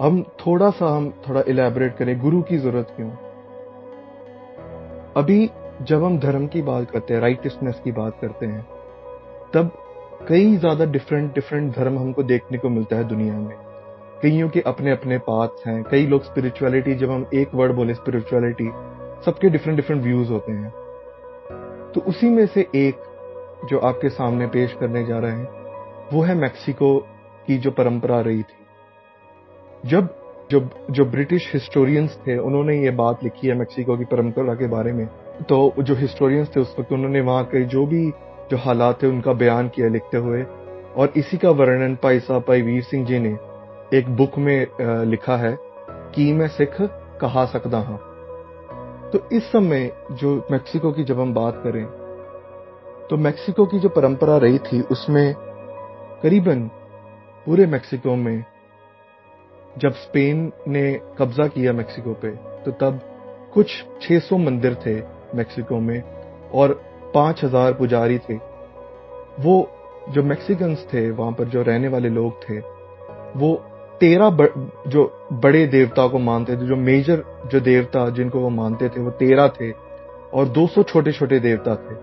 हम थोड़ा सा हम थोड़ा इलेबोरेट करें, गुरु की ज़रूरत क्यों? अभी जब हम धर्म की बात करते हैं राइटिसनेस की बात करते हैं, तब कई ज़्यादा डिफरेंट डिफरेंट धर्म हमको देखने को मिलता है दुनिया में। कईयों के अपने अपने पाथ्स हैं, कई लोग स्पिरिचुअलिटी जब हम एक वर्ड बोले स्पिरिचुअलिटी सबके डिफरेंट डिफरेंट व्यूज़ होते हैं। तो उसी में से एक जो आपके सामने पेश करने जा रहे हैं, वो है मैक्सिको की जो परंपरा रही थी। जब जो जो ब्रिटिश हिस्टोरियंस थे, उन्होंने ये बात लिखी है मैक्सिको की परंपरा के बारे में तो जो हिस्टोरियंस थे उस वक्त उन्होंने वहाँ के जो भी जो हालात थे उनका बयान किया लिखते हुए, और इसी का वर्णन भाई साहब भाई वीर सिंह जी ने एक बुक में लिखा है, कि मैं सिख कहा सकता हूँ। तो इस समय जो मैक्सिको की जब हम बात करें तो मैक्सिको की जो परंपरा रही थी, उसमें करीबन पूरे मैक्सिको में जब स्पेन ने कब्जा किया मैक्सिको पे तो तब कुछ 600 मंदिर थे मैक्सिको में और 5000 पुजारी थे। वो जो मैक्सिकन्स थे, वहाँ पर जो रहने वाले लोग थे, वो तेरह जो बड़े देवता को मानते थे, जो मेजर जो देवता जिनको वो मानते थे, वो तेरह थे और 200 छोटे छोटे देवता थे।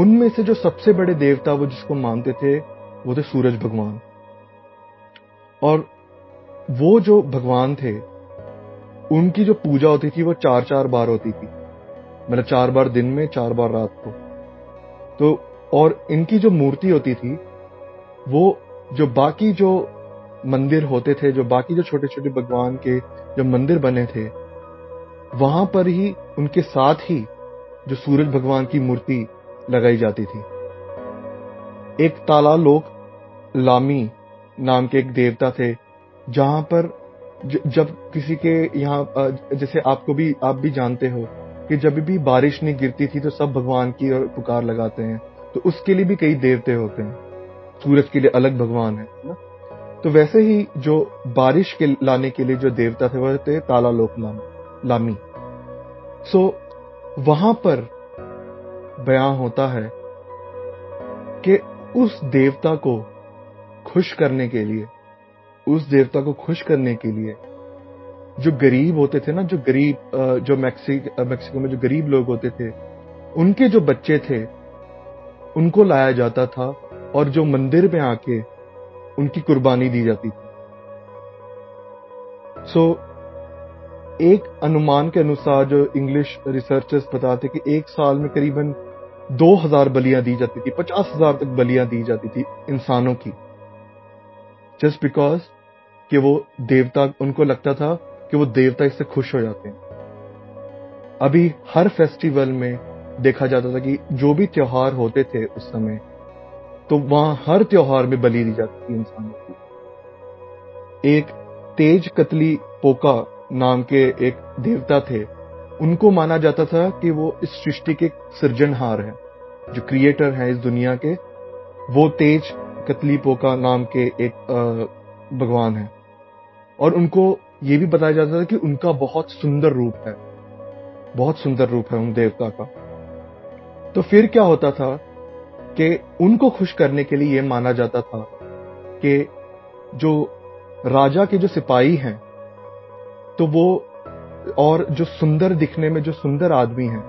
उनमें से जो सबसे बड़े देवता वो जिसको मानते थे, वो थे सूरज भगवान। और वो जो भगवान थे, उनकी जो पूजा होती थी वो चार चार बार होती थी। मतलब चार बार दिन में, चार बार रात को। तो और इनकी जो मूर्ति होती थी, वो जो बाकी जो मंदिर होते थे, जो बाकी जो छोटे छोटे भगवान के जो मंदिर बने थे, वहाँ पर ही उनके साथ ही जो सूरज भगवान की मूर्ति लगाई जाती थी। एक ताला लोक लामी नाम के एक देवता थे जहाँ पर ज, जब किसी के यहाँ जैसे आपको भी आप भी जानते हो कि जब भी बारिश नहीं गिरती थी तो सब भगवान की और पुकार लगाते हैं। तो उसके लिए भी कई देवते होते हैं। सूरज के लिए अलग भगवान है ना? तो वैसे ही जो बारिश के लाने के लिए जो देवता थे वह थे ताला लोक लाम, लामी। सो वहाँ पर बयां होता है कि उस देवता को खुश करने के लिए उस देवता को खुश करने के लिए। जो गरीब होते थे ना जो गरीब जो मैक्सिक मैक्सिको में जो गरीब लोग होते थे उनके जो बच्चे थे उनको लाया जाता था और जो मंदिर में आके उनकी कुर्बानी दी जाती थी। सो so, एक अनुमान के अनुसार जो इंग्लिश रिसर्चर्स बताते कि एक साल में करीबन 2000 बलियाँ दी जाती थी पचास हज़ार तक बलियाँ दी जाती थी इंसानों की। जस्ट बिकॉज़ कि वो देवता, उनको लगता था कि वो देवता इससे खुश हो जाते हैं। अभी हर फेस्टिवल में देखा जाता था कि जो भी त्योहार होते थे उस समय तो वहाँ हर त्योहार में बलि दी जाती थी इंसानों की। एक तेज कतली पोका नाम के एक देवता थे, उनको माना जाता था कि वो इस सृष्टि के सृजनहार है, जो क्रिएटर है इस दुनिया के। वो तेज कतली पोका नाम के एक भगवान है। और उनको ये भी बताया जाता था कि उनका बहुत सुंदर रूप है। बहुत सुंदर रूप है उन देवता का। तो फिर क्या होता था कि उनको खुश करने के लिए यह माना जाता था कि जो राजा के जो सिपाही हैं तो वो और जो सुंदर दिखने में जो सुंदर आदमी हैं,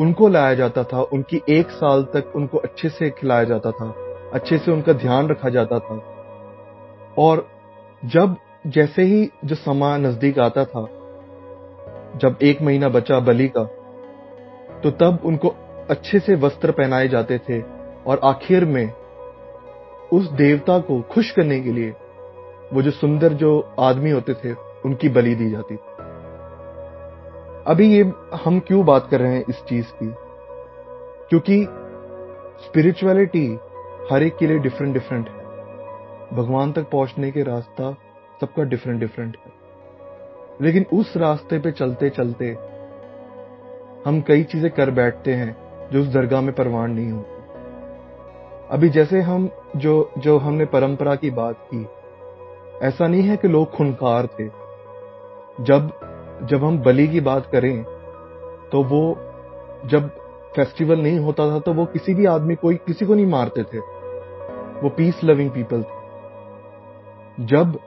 उनको लाया जाता था। उनकी एक साल तक उनको अच्छे से खिलाया जाता था, अच्छे से उनका ध्यान रखा जाता था। और जब जैसे ही जो समा नज़दीक आता था, जब एक महीना बचा बलि का तो तब उनको अच्छे से वस्त्र पहनाए जाते थे और आखिर में उस देवता को खुश करने के लिए वो जो सुंदर जो आदमी होते थे, उनकी बलि दी जाती थी। अभी ये हम क्यों बात कर रहे हैं इस चीज़ की? क्योंकि स्पिरिचुअलिटी हर एक के लिए डिफरेंट डिफरेंट है। भगवान तक पहुँचने के रास्ता सबका डिफरेंट डिफरेंट है। लेकिन उस रास्ते पे चलते चलते हम कई चीज़ें कर बैठते हैं जो उस दरगाह में परवान नहीं होती। अभी जैसे हम जो जो हमने परंपरा की बात की, ऐसा नहीं है कि लोग खुनकार थे। जब जब हम बलि की बात करें तो वो जब फेस्टिवल नहीं होता था तो वो किसी भी आदमी कोई किसी को नहीं मारते थे। वो पीस लविंग पीपल थे। जब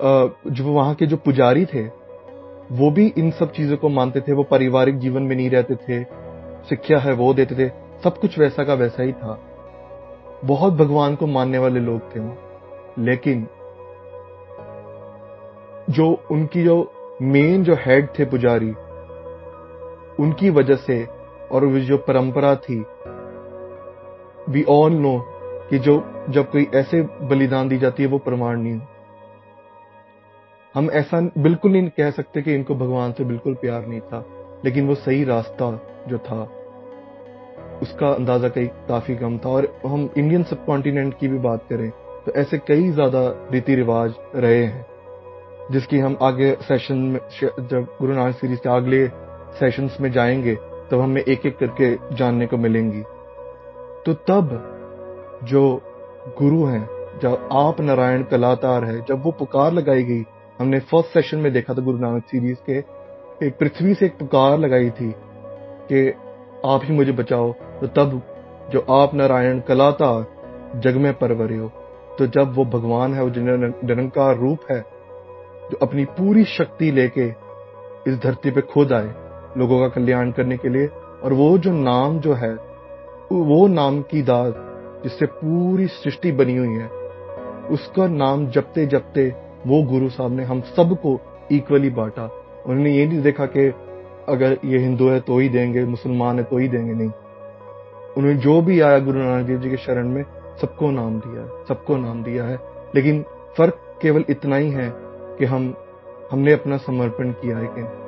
जो वहाँ के जो पुजारी थे, वो भी इन सब चीज़ों को मानते थे, वो पारिवारिक जीवन में नहीं रहते थे, शिक्षा है वो देते थे, सब कुछ वैसा का वैसा ही था। बहुत भगवान को मानने वाले लोग थे लेकिन जो उनकी जो मेन जो हेड थे पुजारी, उनकी वजह से और जो परंपरा थी वी ऑल नो कि जो, जब कोई ऐसे बलिदान दी जाती है, वो प्रमाण नहीं हम ऐसा बिल्कुल नहीं कह सकते कि इनको भगवान से बिल्कुल प्यार नहीं था, लेकिन वो सही रास्ता जो था, उसका अंदाज़ा कई काफ़ी कम था। और हम इंडियन सब कॉन्टिनेंट की भी बात करें तो ऐसे कई ज़्यादा रीति रिवाज रहे हैं, जिसकी हम आगे सेशन में, जब गुरु नानक सीरीज़ के अगले सेशंस में जाएँगे, तब तो हमें एक एक करके जानने को मिलेंगी। तो तब जो गुरु हैं, जब आप नारायण कलातार है, जब वो पुकार लगाई गई हमने फ़र्स्ट सेशन में देखा था गुरु नानक सीरीज़ के एक पृथ्वी से एक पुकार लगाई थी कि आप ही मुझे बचाओ। तो तब जो आप नारायण कलातार जग में परवरे हो तो जब वो भगवान है, वो निरंकार रूप है, जो अपनी पूरी शक्ति लेके इस धरती पे खुद आए लोगों का कल्याण करने के लिए, और वो जो नाम जो है, वो नाम की दाद जिससे पूरी सृष्टि बनी हुई है, उसका नाम जपते जपते वो गुरु साहब ने हम सबको इक्वली बांटा। उन्होंने ये नहीं देखा कि अगर ये हिंदू है तो ही देंगे, मुसलमान है तो ही देंगे, नहीं। उन्होंने जो भी आया गुरु नानक देव जी के शरण में, सबको नाम दिया है सबको नाम दिया है। लेकिन फ़र्क केवल इतना ही है कि हम, हमने अपना समर्पण किया है कि